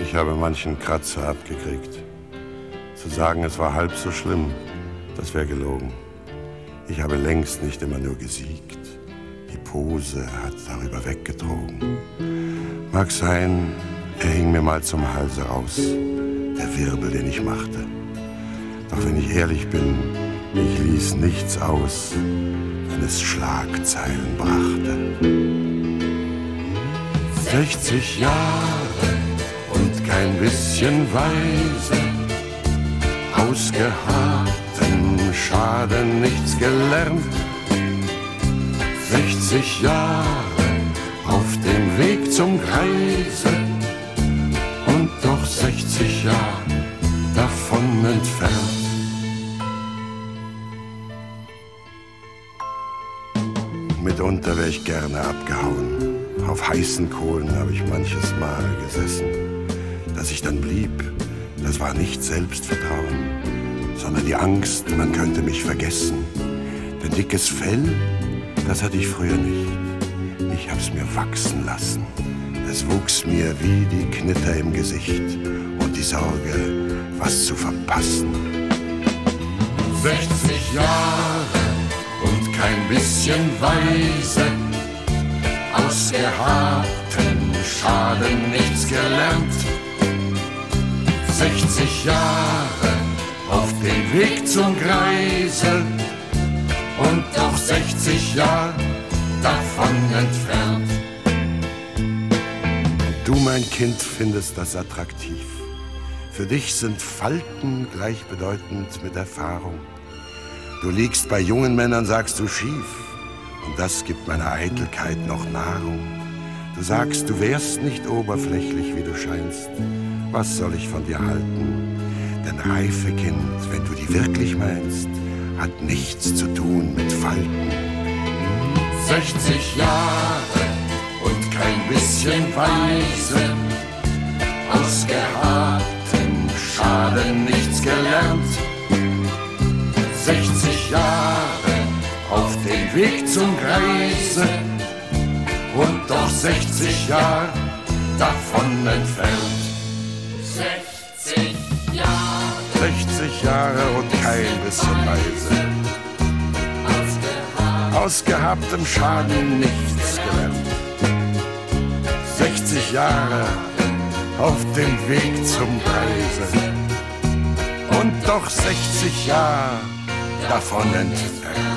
Ich habe manchen Kratzer abgekriegt. Zu sagen, es war halb so schlimm, das wäre gelogen. Ich habe längst nicht immer nur gesiegt. Die Pose hat darüber weggetrogen. Mag sein, er hing mir mal zum Halse raus, der Wirbel, den ich machte. Doch wenn ich ehrlich bin, ich ließ nichts aus, wenn es Schlagzeilen brachte. 60 Jahre kein bisschen weise, ausgeharrten Schaden nichts gelernt. 60 Jahre auf dem Weg zum Kreise und doch 60 Jahre davon entfernt. Mitunter wäre ich gerne abgehauen. Auf heißen Kohlen habe ich manches Mal gesessen. Dass ich dann blieb, das war nicht Selbstvertrauen, sondern die Angst, man könnte mich vergessen. Denn dickes Fell, das hatte ich früher nicht. Ich hab's mir wachsen lassen. Es wuchs mir wie die Knitter im Gesicht und die Sorge, was zu verpassen. 60 Jahre und kein bisschen weise, ausgehabten Schaden nichts gelernt. 60 Jahre auf dem Weg zum Greise und doch 60 Jahre davon entfernt. Du, mein Kind, findest das attraktiv. Für dich sind Falten gleichbedeutend mit Erfahrung. Du liegst bei jungen Männern, sagst du schief. Und das gibt meiner Eitelkeit noch Nahrung. Du sagst, du wärst nicht oberflächlich, wie du scheinst. Was soll ich von dir halten? Denn reife Kind, wenn du die wirklich meinst, hat nichts zu tun mit Falten. 60 Jahre und kein bisschen Weise, ausgehabten Schaden nichts gelernt. 60 Jahre auf dem Weg zum Kreise und doch 60 Jahre davon entfernt. 60 Jahre 60 Jahre und kein bisschen weise. ausgeharrt, Ausgehabtem Schaden nichts gelernt. 60 Jahre auf dem Weg zum Preise und doch 60 Jahre davon entfernt.